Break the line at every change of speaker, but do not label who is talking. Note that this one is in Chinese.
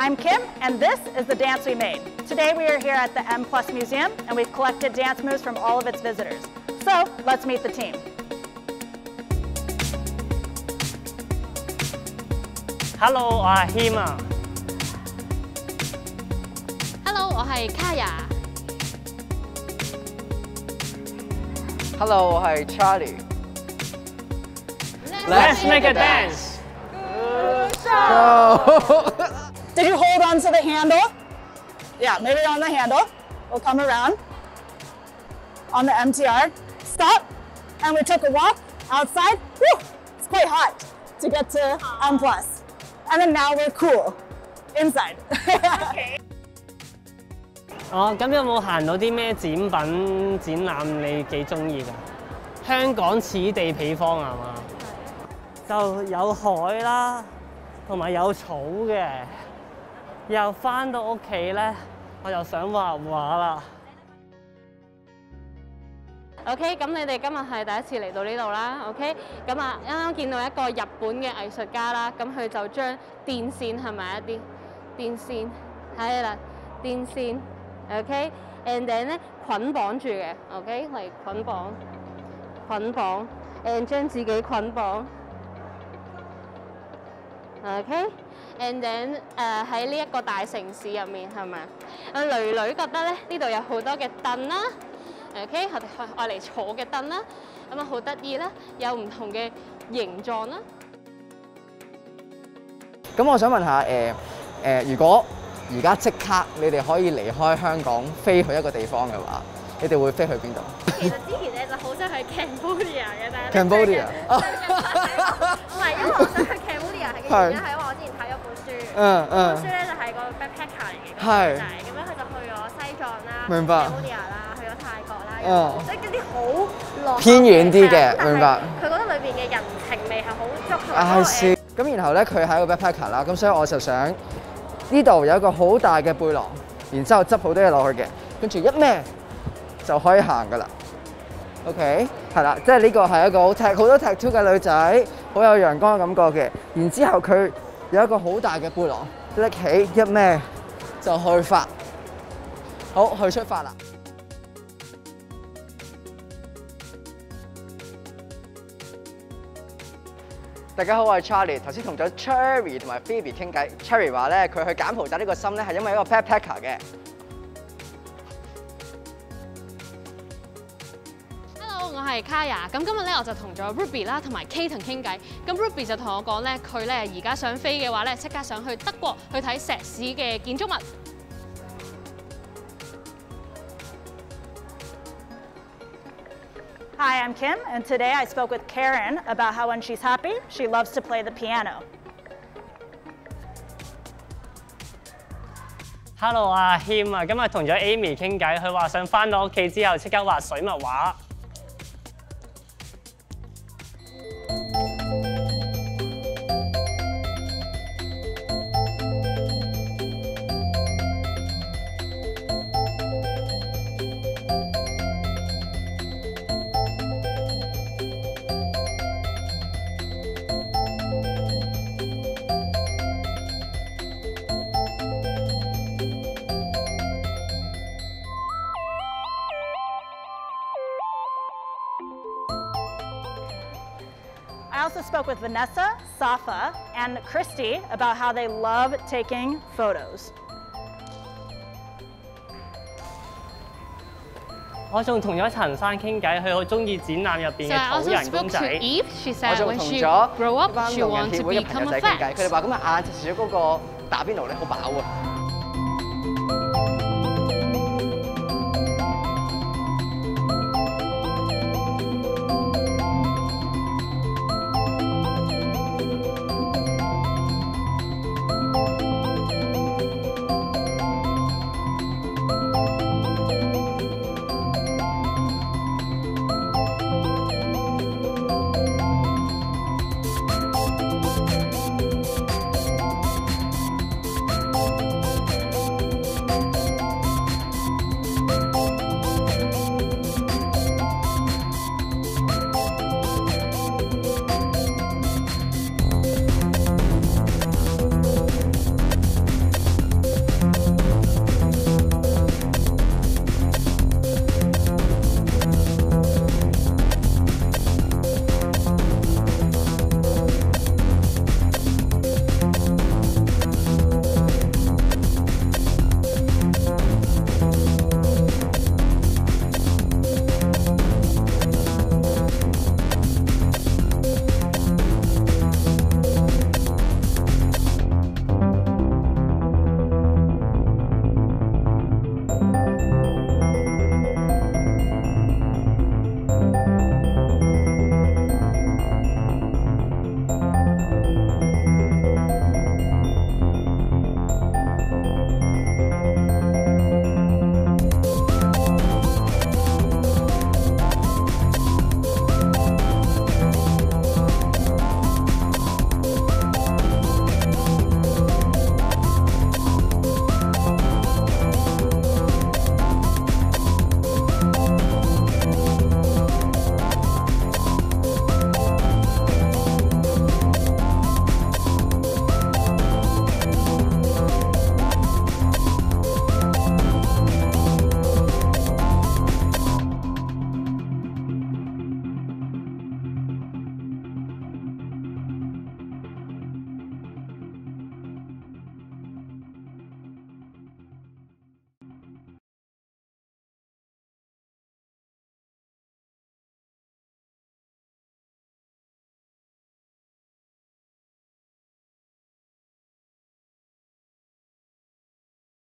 I'm Kim, and this is The Dance We Made. Today we are here at the M Plus Museum, and we've collected dance moves from all of its visitors. So let's meet the team.
Hello, I'm Hima.
Hello, I'm Kaya.
Hello, I'm Charlie.
Let's, Let's make, make a dance. dance. Good show.
Did you hold on to the handle? Yeah, maybe on the handle. We'll come around on the MTR. Stop. And we took a walk outside. Whew, it's quite hot to get to M Plus. And then now we're cool inside.
哦，咁有冇行到啲咩展品展览你几中意㗎？香港此地彼方啊嘛，就有海啦，同埋有草嘅。 又翻到屋企咧，我又想畫畫啦。
OK，咁你哋今日係第一次嚟到呢度啦。OK，咁啊啱啱見到一個日本嘅藝術家啦，咁佢就將電線係咪一啲電線係啦，電線。OK，and then 咧捆綁住嘅。OK 嚟捆綁捆綁，and 將自己捆綁。OK OK，and then 誒喺呢一個大城市入面係咪？阿，女女覺得咧呢度有好多嘅凳啦。OK，我哋愛嚟坐嘅凳啦，咁啊好得意啦，有唔同嘅形狀啦。
咁我想問下誒誒，如果而家即刻你哋可以離開香港飛去一個地方嘅話，你哋會飛去邊度
其實之前咧就好想去 Cambodia 嘅，但係
？Cambodia
唔係，因為我想去 Cambodia 係嘅原因係
嗯嗯。
本書咧就係個 backpacker 嚟嘅，
係。
就係咁樣佢就去咗西藏啦，
明白。
啦，去咗泰國啦，
嗯。
即係嗰啲好落
偏遠啲嘅明白。
佢覺得裏邊嘅人情味係好足同埋
I
嗰個
see。咁然後咧，佢係一個 backpacker 啦，咁所以我就想呢度有一個好大嘅背囊，然之後執好多嘢落去嘅，跟住一孭就可以行噶啦。OK，係啦，即係呢個係一個好踢好多 tattoo 嘅女仔，好有陽光嘅感覺嘅。然之後佢有一個好大嘅背囊，拎起一孭就去發。好，去出發啦！大家好，我係 Charlie。頭先同咗 Cherry 同埋 Phoebe 傾偈，Cherry 話咧佢去柬埔寨呢個心咧係因為一個 backpacker 嘅。
Hello，我係 Kaya。咁今日咧我就同咗 Ruby 啦同埋 Katen 傾偈。咁 Ruby 就同我講咧，佢咧而家想飛嘅話咧，即刻想去德國去睇石屎嘅建築物。
Hi, I'm Kim, and today I spoke with Karen about how when she's happy, she loves to play the piano.
Hello 啊，Him 啊，今日同咗 Amy 傾偈，佢話想翻到屋企之後即刻畫水墨畫。
also spoke with Vanessa, Safa, and Christy about how they love taking photos.
Also,
I
spoke to Eve. She said when she grow up, she wants to become a vet.